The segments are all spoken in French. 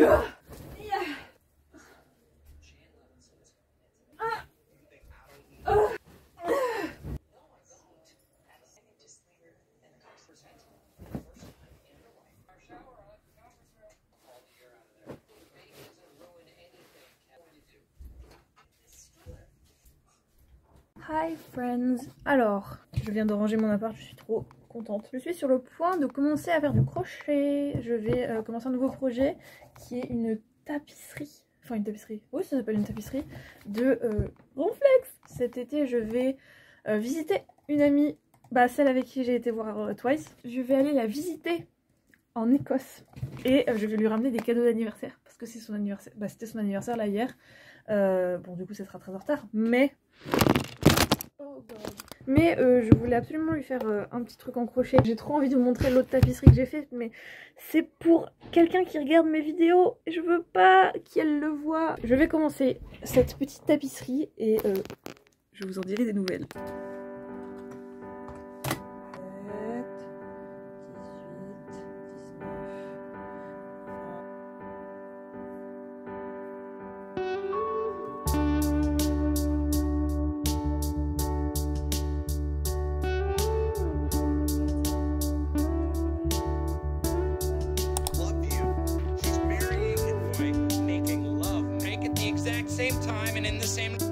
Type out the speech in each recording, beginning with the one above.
Hi friends. Alors, je viens de ranger mon appart, je suis trop contente. Je suis sur le point de commencer à faire du crochet. Je vais euh, commencer un nouveau projet qui est une tapisserie. Enfin une tapisserie, oui ça s'appelle une tapisserie de euh, Ronflex. Cet été je vais euh, visiter une amie, bah celle avec qui j'ai été voir Twice. Je vais aller la visiter en Écosse et je vais lui ramener des cadeaux d'anniversaire parce que c'est son anniversaire. Bah c'était son anniversaire là hier. Bon du coup ça sera très en retard mais Mais euh, je voulais absolument lui faire euh, un petit truc en crochet. J'ai trop envie de vous montrer l'autre tapisserie que j'ai faite, mais c'est pour quelqu'un qui regarde mes vidéos je veux pas qu'elle le voit. Je vais commencer cette petite tapisserie et euh, je vous en dirai des nouvelles. Same time and in the same.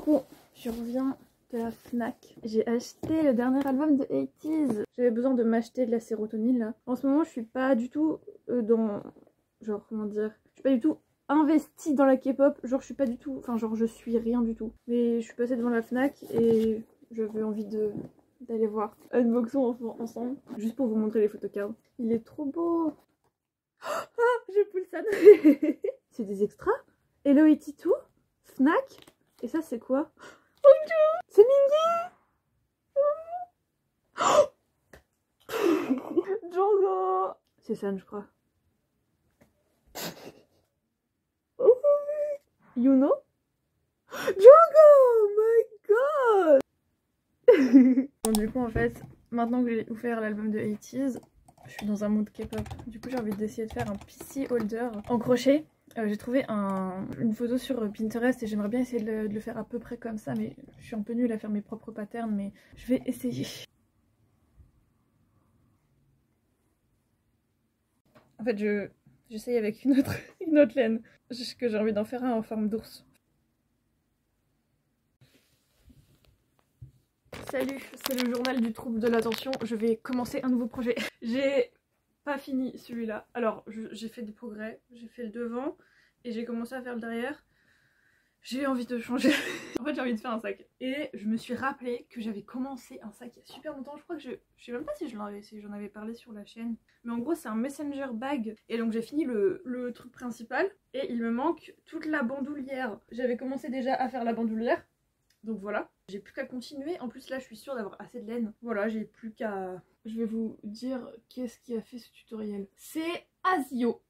Coucou, je reviens de la FNAC. J'ai acheté le dernier album de 80s. J'avais besoin de m'acheter de la sérotonine là. En ce moment, je suis pas du tout euh, dans. Genre, comment dire Je suis pas du tout investie dans la K-pop. Genre, je suis pas du tout. Enfin, genre, je suis rien du tout. Mais je suis passée devant la FNAC et j'avais envie de d'aller voir. Unboxons en- ensemble. Juste pour vous montrer les photocards. Il est trop beau. Ah, j'ai Poulsan. C'est des extras. Hello Kitty 2 FNAC et ça, c'est quoi? Oh Dieu C'est Mindy! Django! C'est San, je crois. You know? Django! Oh my god! Bon, du coup, en fait, maintenant que j'ai ouvert l'album de 80s, je suis dans un mood K-pop. Du coup, j'ai envie d'essayer de faire un PC holder en crochet. Euh, j'ai trouvé un- une photo sur Pinterest et j'aimerais bien essayer de le, de le faire à peu près comme ça, mais je suis un peu nulle à faire mes propres patterns, mais je vais essayer. En fait, je j'essaye avec une autre, une autre laine, juste que j'ai envie d'en faire un en forme d'ours. Salut, c'est le journal du trouble de l'attention. Je vais commencer un nouveau projet. J'ai pas fini celui-là. Alors, j'ai fait des progrès. J'ai fait le devant et j'ai commencé à faire le derrière. J'ai envie de changer. en fait, j'ai envie de faire un sac. Et je me suis rappelé que j'avais commencé un sac il y a super longtemps. Je crois que je. Je sais même pas si je l'en avais- j'en avais parlé sur la chaîne. Mais en gros, c'est un messenger bag. Et donc, j'ai fini le, le truc principal. Et il me manque toute la bandoulière. J'avais commencé déjà à faire la bandoulière. Donc voilà. J'ai plus qu'à continuer. En plus, là, je suis sûre d'avoir assez de laine. Voilà, j'ai plus qu'à. Je vais vous dire qu'est-ce qui a fait ce tutoriel. C'est Asio.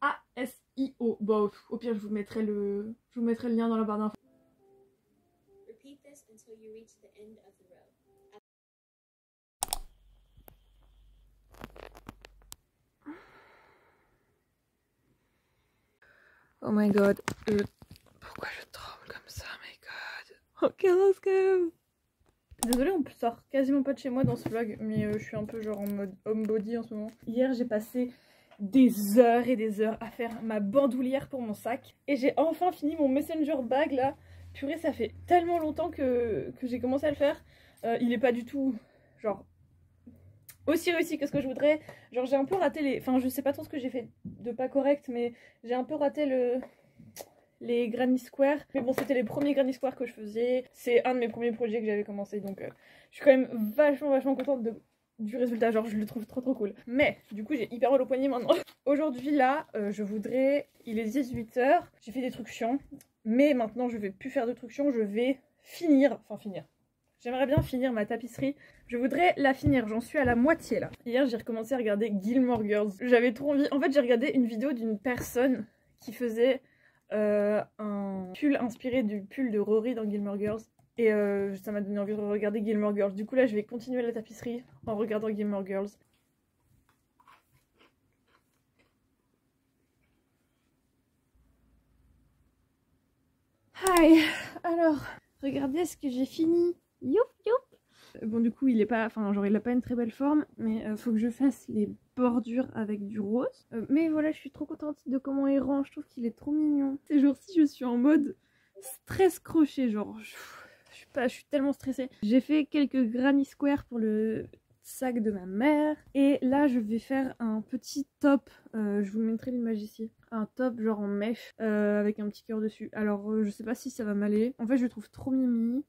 A-S-I-O. Bon, au pire, je vous mettrai le, je vous mettrai le lien dans la barre d'infos. Repeat this until you reach the end of the row. Oh my god. Je... Pourquoi je tremble comme ça, my god? Ok, let's go. Désolée, on sort quasiment pas de chez moi dans ce vlog, mais euh, je suis un peu genre en mode homebody en ce moment. Hier, j'ai passé des heures et des heures à faire ma bandoulière pour mon sac. Et j'ai enfin fini mon messenger bag là. Purée, ça fait tellement longtemps que, que j'ai commencé à le faire. Euh, il est pas du tout, genre, aussi réussi que ce que je voudrais. Genre, j'ai un peu raté les... Enfin, je sais pas trop ce que j'ai fait de pas correct, mais j'ai un peu raté le les Granny Square. Mais bon, c'était les premiers Granny Square que je faisais. C'est un de mes premiers projets que j'avais commencé, donc euh, je suis quand même vachement, vachement contente de, du résultat. Genre, je le trouve trop, trop cool. Mais du coup, j'ai hyper mal au poignet maintenant. Aujourd'hui, là, euh, je voudrais. Il est 18h. J'ai fait des trucs chiants. Mais maintenant, je vais plus faire de trucs chiants. Je vais finir. Enfin, finir. J'aimerais bien finir ma tapisserie. Je voudrais la finir, j'en suis à la moitié là. Hier j'ai recommencé à regarder Gilmore Girls. J'avais trop envie. En fait j'ai regardé une vidéo d'une personne qui faisait euh, un pull inspiré du pull de Rory dans Gilmore Girls. Et euh, ça m'a donné envie de regarder Gilmore Girls. Du coup là je vais continuer la tapisserie en regardant Gilmore Girls. Hi Alors, regardez ce que j'ai fini. Youp youp Bon du coup il est pas, enfin genre il a pas une très belle forme, mais euh, faut que je fasse les bordures avec du rose. Euh, mais voilà, je suis trop contente de comment il rend, je trouve qu'il est trop mignon. Ces jours-ci je suis en mode stress crochet, genre je, suis pas, je suis tellement stressée. J'ai fait quelques granny squares pour le sac de ma mère. Et là, je vais faire un petit top. Euh, je vous mettrai l'image ici. Un top genre en mèche euh, avec un petit cœur dessus. Alors, je sais pas si ça va m'aller. En fait, je le trouve trop mimi.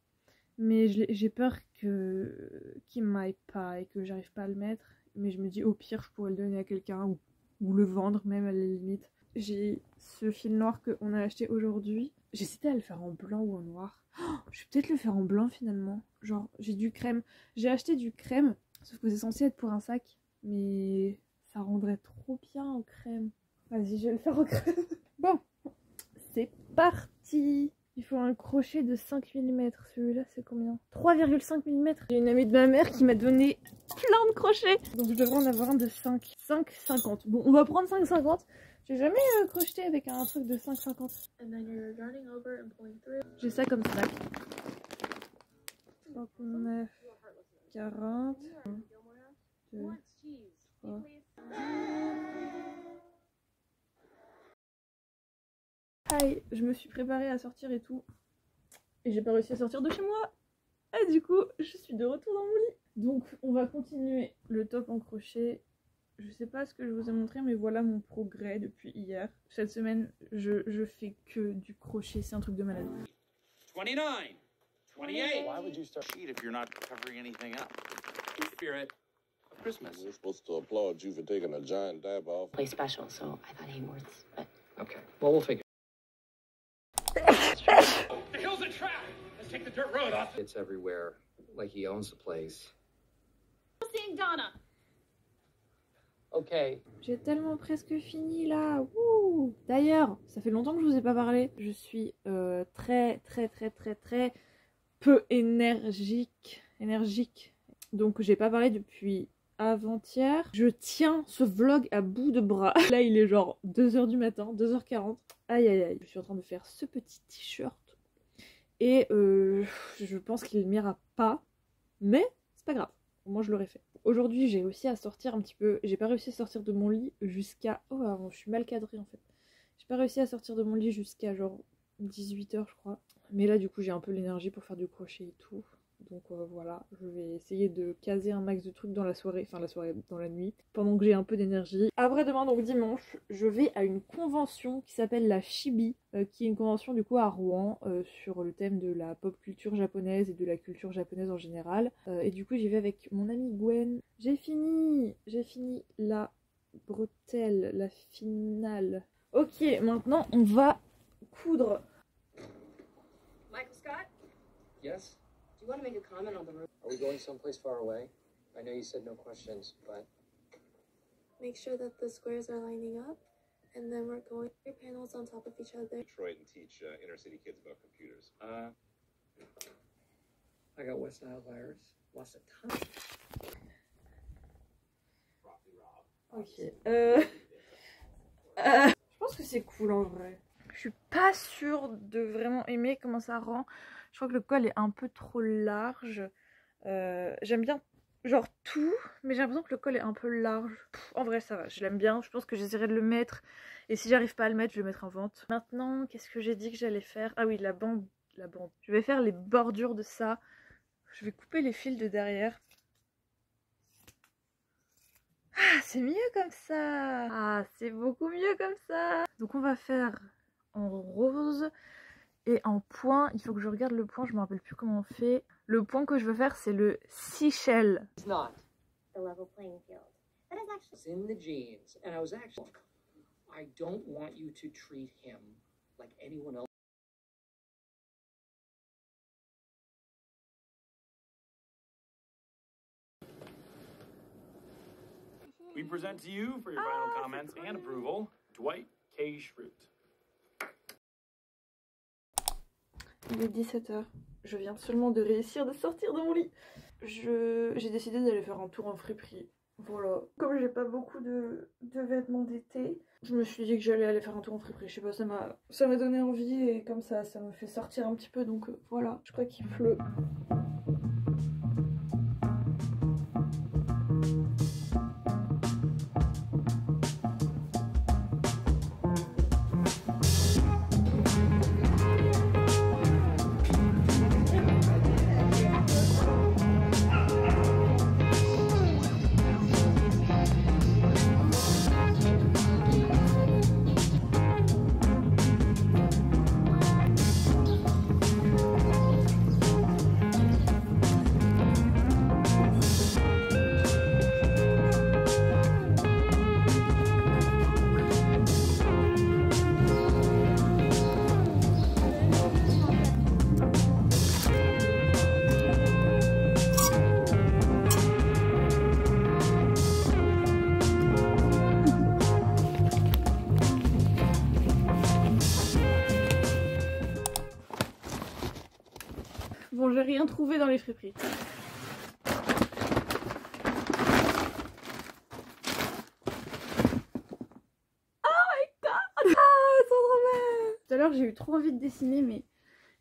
Mais j'ai peur que qu'il m'aille pas et que j'arrive pas à le mettre. Mais je me dis, au pire, je pourrais le donner à quelqu'un ou, ou le vendre même à la limite. J'ai ce fil noir qu'on a acheté aujourd'hui. J'hésitais à le faire en blanc ou en noir. Oh, je vais peut-être le faire en blanc finalement. Genre, j'ai du crème. J'ai acheté du crème Sauf que c'est censé être pour un sac, mais ça rendrait trop bien en crème. Vas-y, je vais le faire en crème. Bon, c'est parti. Il faut un crochet de 5 mm. Celui-là, c'est combien? 3,5 mm. J'ai une amie de ma mère qui m'a donné plein de crochets. Donc je devrais en avoir un de 5. 5,50. Bon, on va prendre 5,50. J'ai jamais euh, crocheté avec un truc de 5,50. And then you're yarning over and pulling through. J'ai ça comme sac. 39, 40. deux, trois. Aïe, je me suis préparée à sortir et tout. Et j'ai pas réussi à sortir de chez moi. Et du coup, je suis de retour dans mon lit. Donc, on va continuer le top en crochet. Je sais pas ce que je vous ai montré, mais voilà mon progrès depuis hier. Cette semaine, je, je fais que du crochet. C'est un truc de malade. 29, 28. Why would you start if you're not covering anything up? Spirit of Christmas. We're supposed to applaud you for taking a giant dab off. play special, so I thought Hayworth's, but Okay. Well, we'll figure. The hill's a trap. Let's take the dirt road off. It's everywhere. Like he owns the place. Seeing Donna. Okay. J'ai tellement presque fini là. Wouh D'ailleurs, ça fait longtemps que je vous ai pas parlé. Je suis euh, très très très très très peu énergique, énergique. Donc j'ai pas parlé depuis avant-hier. Je tiens ce vlog à bout de bras. Là, il est genre 2h du matin, 2h40. Aïe aïe aïe. Je suis en train de faire ce petit t-shirt et euh, je pense qu'il m'ira pas, mais c'est pas grave. Moi, je l'aurais fait. Aujourd'hui, j'ai réussi à sortir un petit peu. J'ai pas réussi à sortir de mon lit jusqu'à. Oh, je suis mal cadrée en fait. J'ai pas réussi à sortir de mon lit jusqu'à genre 18h, je crois. Mais là, du coup, j'ai un peu l'énergie pour faire du crochet et tout. Donc euh, voilà, je vais essayer de caser un max de trucs dans la soirée, enfin la soirée, dans la nuit, pendant que j'ai un peu d'énergie. Après demain, donc dimanche, je vais à une convention qui s'appelle la Shibi, euh, qui est une convention du coup à Rouen euh, sur le thème de la pop culture japonaise et de la culture japonaise en général. Euh, et du coup, j'y vais avec mon amie Gwen. J'ai fini, j'ai fini la bretelle, la finale. Ok, maintenant on va coudre. Michael Scott, Yes? Do you want to make a comment on the room? Are we going someplace far away? I know you said no questions, but Make sure that the squares are lining up. And then we're going your panels on top of each other. Detroit and teach uh, inner city kids about computers. uh, I got West Nile virus. Lost a ton. Ok. Euh... euh, Je pense que c'est cool en vrai. Je suis pas sûre de vraiment aimer comment ça rend. Je crois que le col est un peu trop large. Euh, J'aime bien genre tout, mais j'ai l'impression que le col est un peu large. En vrai, ça va, je l'aime bien. Je pense que j'essaierai de le mettre. Et si j'arrive pas à le mettre, je vais le mettre en vente. Maintenant, qu'est-ce que j'ai dit que j'allais faire? Ah oui, la bande. La bande. Je vais faire les bordures de ça. Je vais couper les fils de derrière. Ah, c'est mieux comme ça. Ah, c'est beaucoup mieux comme ça. Donc on va faire en rose et en point. Il faut que je regarde le point, je ne me rappelle plus comment on fait. Le point que je veux faire, c'est le Seychelles. C'est pas le niveau de field. C'est dans les jeans. Et je voulais. Je ne veux pas que tu le traites comme quelqu'un d'autre. We present to you for your ah, final Dwight K. Schrute. Il est 17h. Je viens seulement de réussir de sortir de mon lit. J'ai décidé d'aller faire un tour en friperie. Voilà. Comme j'ai pas beaucoup de, vêtements d'été, je me suis dit que j'allais aller faire un tour en friperie. Je sais pas, ça m'a ça m'a donné envie et comme ça, ça me fait sortir un petit peu. Donc euh, voilà. Je crois qu'il pleut. Bien Tout à l'heure, j'ai eu trop envie de dessiner, mais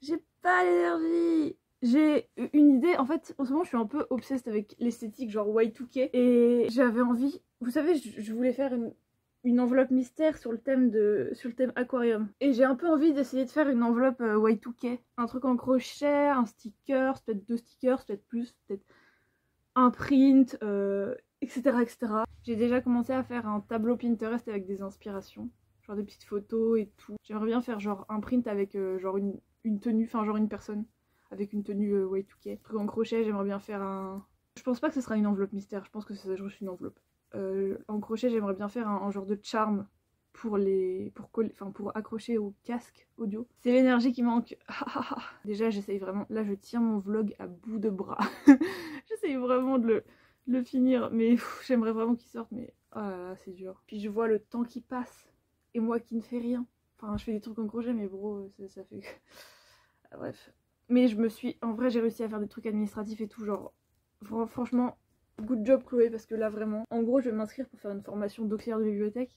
j'ai pas l'énergie. J'ai une idée, en fait en ce moment je suis un peu obsesse avec l'esthétique genre Y2K et j'avais envie, vous savez je voulais faire une, une enveloppe mystère sur le thème de sur le thème aquarium. Et j'ai un peu envie d'essayer de faire une enveloppe euh, Y2K un truc en crochet un sticker peut-être deux stickers peut-être plus peut-être un print euh, etc etc j'ai déjà commencé à faire un tableau Pinterest avec des inspirations genre des petites photos et tout. J'aimerais bien faire genre un print avec euh, genre une, une tenue enfin genre une personne avec une tenue euh, Y2K truc en crochet j'aimerais bien faire un je pense pas que ce sera une enveloppe mystère je pense que c'est juste une enveloppe euh, en crochet, j'aimerais bien faire un, genre de charme pour les pour pour accrocher au casque audio. C'est l'énergie qui manque. Déjà, j'essaye vraiment. Là, je tiens mon vlog à bout de bras. j'essaye vraiment de le, finir, mais j'aimerais vraiment qu'il sorte, mais oh c'est dur. Puis je vois le temps qui passe et moi qui ne fais rien. Enfin, je fais des trucs en crochet, mais bro, ça, ça fait. Bref. Mais je me suis. En vrai, j'ai réussi à faire des trucs administratifs et tout, genre. Franchement, Good job Chloé parce que là vraiment, en gros je vais m'inscrire pour faire une formation d'auxiliaire de bibliothèque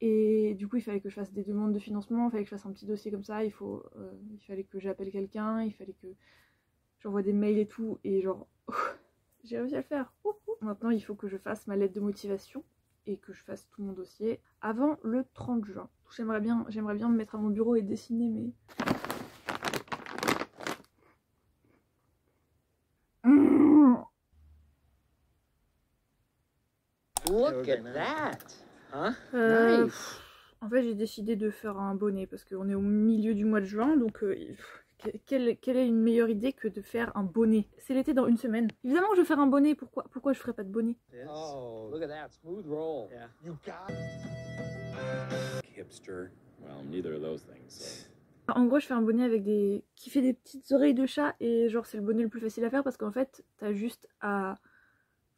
et du coup il fallait que je fasse des demandes de financement, il fallait que je fasse un petit dossier comme ça, il, faut, euh, il fallait que j'appelle quelqu'un, il fallait que j'envoie des mails et tout et genre j'ai réussi à le faire. Maintenant il faut que je fasse ma lettre de motivation et que je fasse tout mon dossier avant le 30 juin. J'aimerais bien, j'aimerais bien me mettre à mon bureau et dessiner mais... Look at that. Huh? Euh, Nice. En fait, j'ai décidé de faire un bonnet parce qu'on est au milieu du mois de juin, donc euh, quelle, quelle est une meilleure idée que de faire un bonnet? C'est l'été dans une semaine. Évidemment, je vais faire un bonnet. Pourquoi Pourquoi je ferais pas de bonnet? Oh, look at that smooth roll. Yeah. You got Hipster. Well, neither of those things. So. En gros, je fais un bonnet avec des qui fait des petites oreilles de chat et genre c'est le bonnet le plus facile à faire parce qu'en fait, t'as juste à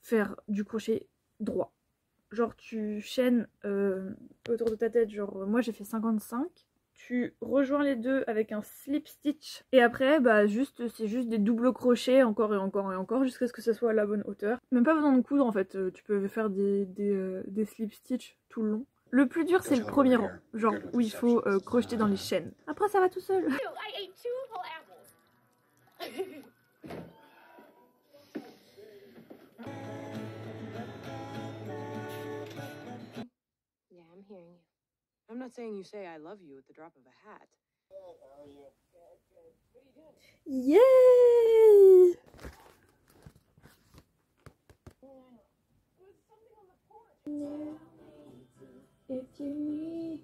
faire du crochet droit. Genre tu chaînes euh, autour de ta tête, genre moi j'ai fait 55. Tu rejoins les deux avec un slip stitch et après bah juste c'est juste des doubles crochets encore et encore et encore jusqu'à ce que ça soit à la bonne hauteur. Même pas besoin de coudre en fait, euh, tu peux faire des, des, euh, des slip stitch tout le long. Le plus dur c'est le premier rang, genre où il faut euh, crocheter dans les chaînes. Après ça va tout seul. I'm not saying you say I love you at the drop of a hat. Yay If you need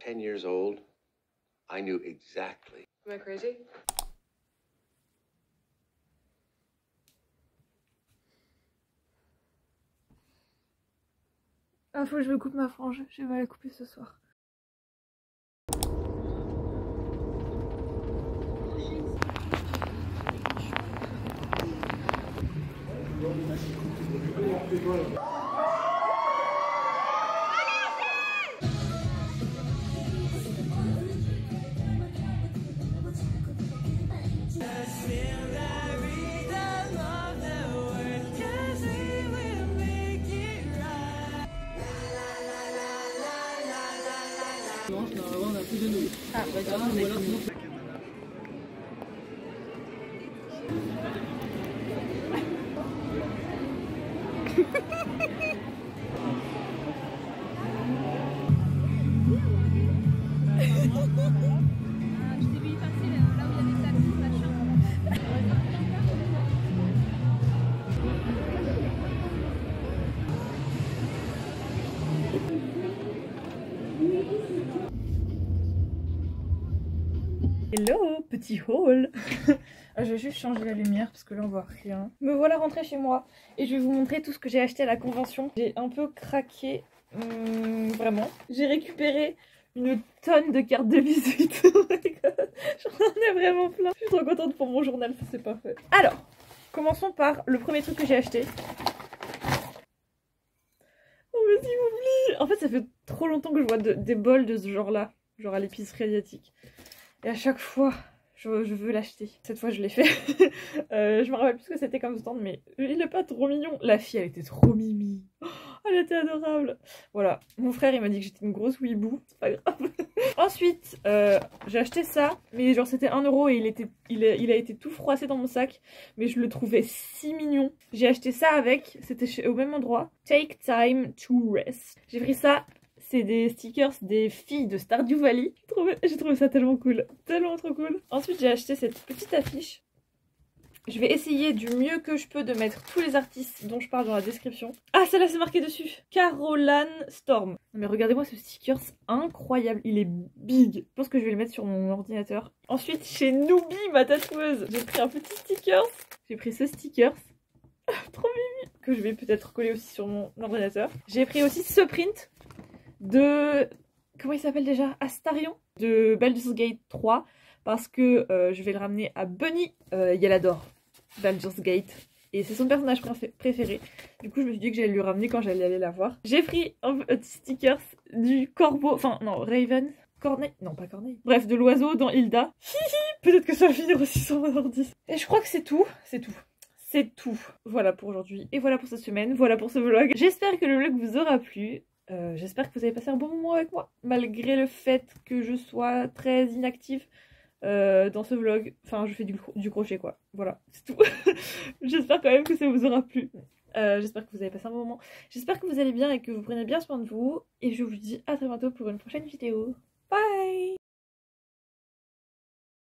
Ten years old, I knew exactly. Am I crazy? Ah, faut que je me coupe ma frange. Je vais la couper ce soir. Bacalah. Hello, petit haul Je vais juste changer la lumière parce que là on voit rien. Me voilà rentrée chez moi et je vais vous montrer tout ce que j'ai acheté à la convention. J'ai un peu craqué, hum, vraiment. J'ai récupéré une tonne de cartes de visite. Oh j'en ai vraiment plein. Je suis trop contente pour mon journal, ça c'est parfait. Alors, commençons par le premier truc que j'ai acheté. Oh mais s'il vous plaît En fait ça fait trop longtemps que je vois de- des bols de ce genre là, genre à l'épicerie asiatique. Et à chaque fois, je, veux l'acheter. Cette fois, je l'ai fait. Euh, je me rappelle plus ce que c'était comme stand, mais il est pas trop mignon. La fille, elle était trop mimi. Elle était adorable. Voilà. Mon frère, il m'a dit que j'étais une grosse weeboo. C'est pas grave. Ensuite, euh, j'ai acheté ça, mais genre c'était 1 euro et il, était, a, il a été tout froissé dans mon sac, mais je le trouvais si mignon. J'ai acheté ça avec, c'était au même endroit. Take time to rest. J'ai pris ça c'est des stickers des filles de Stardew Valley. J'ai trouvé, ça tellement cool. Tellement trop cool. Ensuite, j'ai acheté cette petite affiche. Je vais essayer du mieux que je peux de mettre tous les artistes dont je parle dans la description. Ah, celle-là, c'est marqué dessus. Caroline Storm. Mais regardez-moi ce sticker, incroyable. Il est big. Je pense que je vais le mettre sur mon ordinateur. Ensuite, chez Noobie, ma tatoueuse, j'ai pris un petit sticker. J'ai pris ce sticker. Trop mimi. Que je vais peut-être coller aussi sur mon ordinateur. J'ai pris aussi ce print de. Comment il s'appelle déjà? Astarion de Baldur's Gate 3 parce que euh, je vais le ramener à Bunny. Euh, elle adore Baldur's Gate et c'est son personnage préfé- préféré. Du coup, je me suis dit que j'allais lui ramener quand j'allais aller la voir. J'ai pris un petit sticker du corbeau, enfin non, Raven. Corneille Non, pas Corneille. Bref, de l'oiseau dans Hilda. Hihi Peut-être que ça va finir aussi sur mon ordi. Et je crois que c'est tout. C'est tout. C'est tout. Voilà pour aujourd'hui. Et voilà pour cette semaine. Voilà pour ce vlog. J'espère que le vlog vous aura plu. Euh, J'espère que vous avez passé un bon moment avec moi. Malgré le fait que je sois très inactive euh, dans ce vlog. Enfin, je fais du, du crochet quoi. Voilà, c'est tout. J'espère quand même que ça vous aura plu. Euh, J'espère que vous avez passé un bon moment. J'espère que vous allez bien et que vous prenez bien soin de vous. Et je vous dis à très bientôt pour une prochaine vidéo. Bye